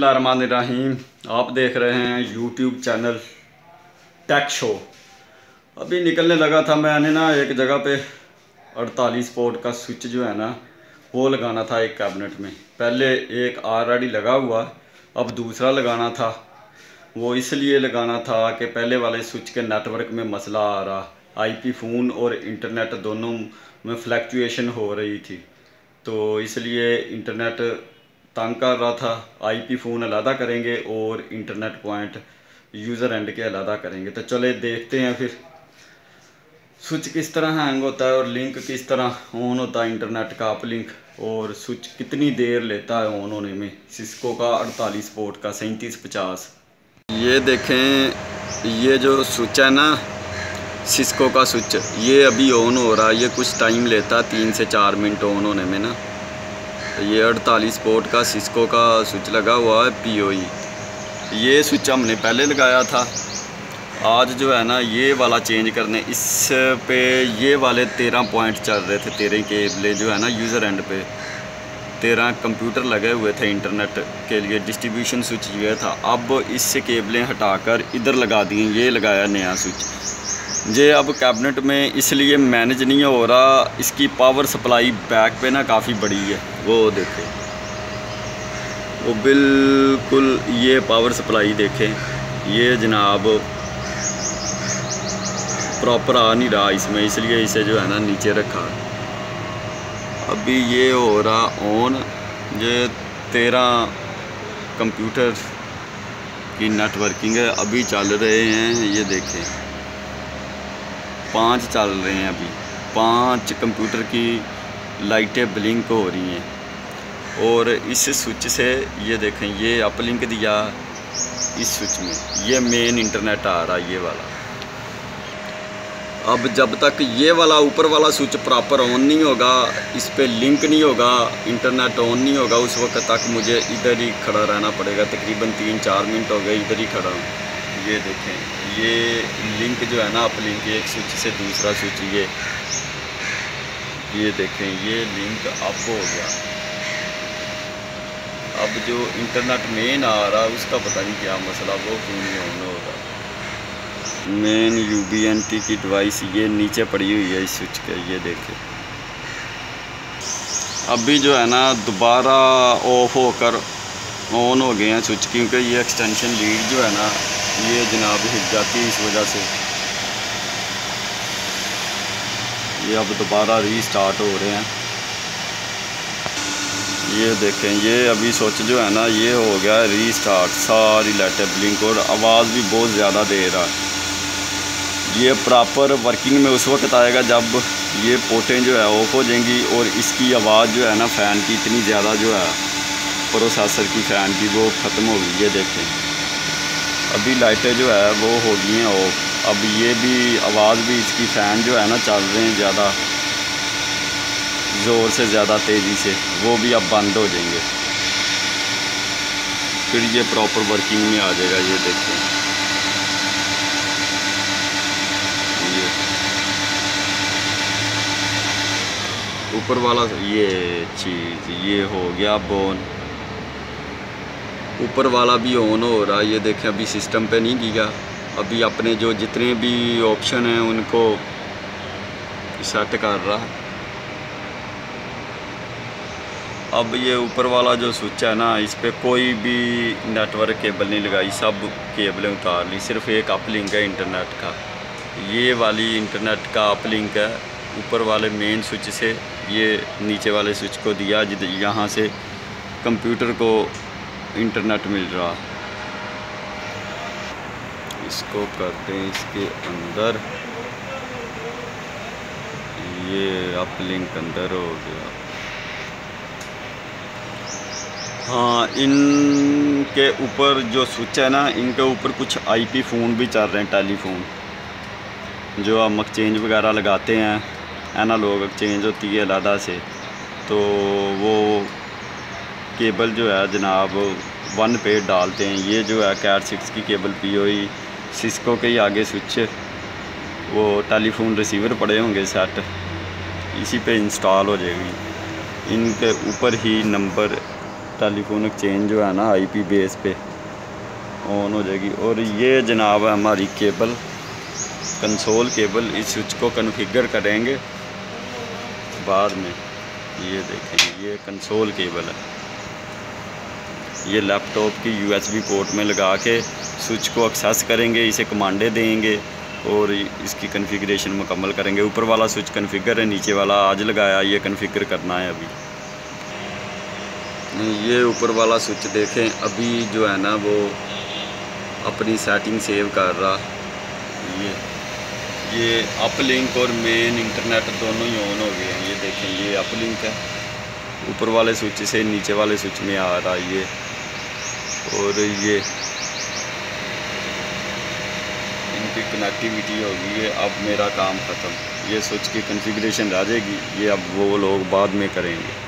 रहीम आप देख रहे हैं यूट्यूब चैनल टेक शो अभी निकलने लगा था मैंने ना एक जगह पे 48 पोर्ट का स्विच जो है ना, वो लगाना था एक कैबिनेट में। पहले एक ऑलरेडी लगा हुआ, अब दूसरा लगाना था। वो इसलिए लगाना था कि पहले वाले स्विच के नेटवर्क में मसला आ रहा। आईपी फ़ोन और इंटरनेट दोनों में फ्लैक्चुएशन हो रही थी। तो इसलिए इंटरनेट तंग कर रहा था। आईपी फ़ोन अलादा करेंगे और इंटरनेट पॉइंट यूज़र एंड के अलादा करेंगे। तो चले, देखते हैं फिर। स्विच किस तरह हैंग होता है और लिंक किस तरह ऑन होता है इंटरनेट का अप लिंक और स्विच कितनी देर लेता है ऑन होने में? सिस्को का अड़तालीस पोर्ट का सैंतीस, पचास। ये देखें, ये जो स्विच है ना सिस्को का स्विच ये अभी ऑन हो रहा है। ये कुछ टाइम लेता है तीन से चार मिनट ऑन होने में ना। ये अड़तालीस पोर्ट का सिस्को का स्विच लगा हुआ है पीओई e। ये स्विच हमने पहले लगाया था। आज जो है ना, ये वाला चेंज करने, इस पे ये वाले तेरह पॉइंट चल रहे थे, तेरह केबले जो है ना यूज़र एंड पे। तेरह कंप्यूटर लगे हुए थे इंटरनेट के लिए डिस्ट्रीब्यूशन स्विच ये था। अब इससे केबलें हटाकर इधर लगा दिए, ये लगाया नया स्विच ये अब कैबिनेट में इसलिए मैनेज नहीं हो रहा, इसकी पावर सप्लाई बैक पे ना काफ़ी बड़ी है। वो देखें। वो बिल्कुल ये पावर सप्लाई देखें। ये जनाब प्रॉपर आ नहीं रहा इसमें, इसलिए इसे जो है ना नीचे रखा। अभी ये हो रहा ऑन ये तेरह कंप्यूटर की नेटवर्किंग है, अभी चल रहे हैं, ये देखें। पाँच चल रहे हैं अभी। पाँच कंप्यूटर की लाइटें ब्लिंक हो रही हैं। और इस स्विच से ये देखें, ये अपलिंक दिया इस स्विच में। ये मेन इंटरनेट आ रहा है, ये वाला। अब जब तक ये वाला ऊपर वाला स्विच प्रॉपर ऑन नहीं होगा, इस पर लिंक नहीं होगा इंटरनेट ऑन नहीं होगा, उस वक्त तक मुझे इधर ही खड़ा रहना पड़ेगा। तकरीबन तीन चार मिनट हो गए इधर ही खड़ा हूँ। ये देखें, ये लिंक जो है ना, आप लिंक एक स्विच से दूसरा स्विच ये ये देखें, ये लिंक अप हो गया। अब जो इंटरनेट मेन आ रहा है, उसका पता नहीं क्या मसला, वो क्यों नहीं ऑन होगा main U B N T की डिवाइस ये नीचे पड़ी हुई है इस स्विच के, ये देखें। अभी जो है ना, दोबारा ऑफ़ होकर ऑन हो गए हैं स्विच क्योंकि ये एक्सटेंशन लीड जो है ना ये जनाब हिट जाती है इस वजह से। ये अब दोबारा रीस्टार्ट हो रहे हैं। ये देखें, ये अभी सोच जो है ना, ये हो गया रीस्टार्ट सारी लाइटें ब्लिंक और आवाज़ भी बहुत ज़्यादा दे रहा है। ये प्रॉपर वर्किंग में उस वक्त आएगा जब ये पोटें जो है ऑफ़ हो जाएँगी और इसकी आवाज़ जो है ना फ़ैन की इतनी ज़्यादा जो है प्रोसेसर की फ़ैन की वो ख़त्म होगी ये देखें। अभी लाइटें जो है वो हो गई हैं ऑफ़ अब ये भी, आवाज़ भी इसकी फ़ैन जो है ना चल रहे हैं ज़्यादा, ज़ोर से ज़्यादा तेज़ी से, वो भी अब बंद हो जाएँगे। फिर ये प्रॉपर वर्किंग में आ जाएगा, ये देखें ये। ऊपर वाला ये चीज़, ये हो गया बोन ऊपर वाला भी ऑन हो रहा है। ये देखें, अभी सिस्टम पे नहीं किया अभी अपने जो जितने भी ऑप्शन हैं, उनको सेट कर रहा। अब ये ऊपर वाला जो स्विच है ना, इस पर कोई भी नेटवर्क केबल नहीं लगाई। सब केबलें उतार ली। सिर्फ़ एक अप लिंक है इंटरनेट का। ये वाली इंटरनेट का अप लिंक है। ऊपर वाले मेन स्विच से ये नीचे वाले स्विच को दिया। यहाँ से कंप्यूटर को इंटरनेट मिल रहा। इसको करते हैं इसके अंदर। ये अप लिंक अंदर हो गया। हाँ इनके ऊपर जो स्विच है ना, इनके ऊपर कुछ आईपी फ़ोन भी चल रहे हैं टेलीफोन जो हम एक्सचेंज वगैरह लगाते हैं एनालॉग एक्सचेंज होती है अलादा से तो वो केबल जो है जनाब, वन पे डालते हैं। ये जो है कैट सिक्स की केबल पी ओ सिस्को के ही आगे स्विच वो टेलीफोन रिसीवर पड़े होंगे सेट इसी पे इंस्टॉल हो जाएगी। इनके ऊपर ही नंबर टेलीफोन एक्सचेंज जो है ना आईपी बेस पे ऑन हो जाएगी। और ये जनाब है हमारी केबल कंसोल केबल, इस स्विच को कन्फिगर करेंगे। बाद में ये देखें ये कंसोल केबल है। ये लैपटॉप की यूएसबी पोर्ट में लगा के स्विच को एक्सेस करेंगे, इसे कमांडे देंगे और इसकी कन्फिग्रेशन मुकम्मल करेंगे। ऊपर वाला स्विच कन्फिगर है, नीचे वाला आज लगाया, ये कन्फिगर करना है अभी। ये ऊपर वाला स्विच देखें, अभी जो है ना, वो अपनी सेटिंग सेव कर रहा। ये ये अप लिंक और मेन इंटरनेट दोनों ही ऑन हो गए हैं। ये देखें, ये अप लिंक है। ऊपर वाले स्विच से नीचे वाले स्विच में आ रहा है ये। और ये इनकी कनेक्टिविटी होगी ये अब मेरा काम ख़त्म। ये स्विच की कन्फिग्रेशन रह जाएगी ये अब वो लोग बाद में करेंगे।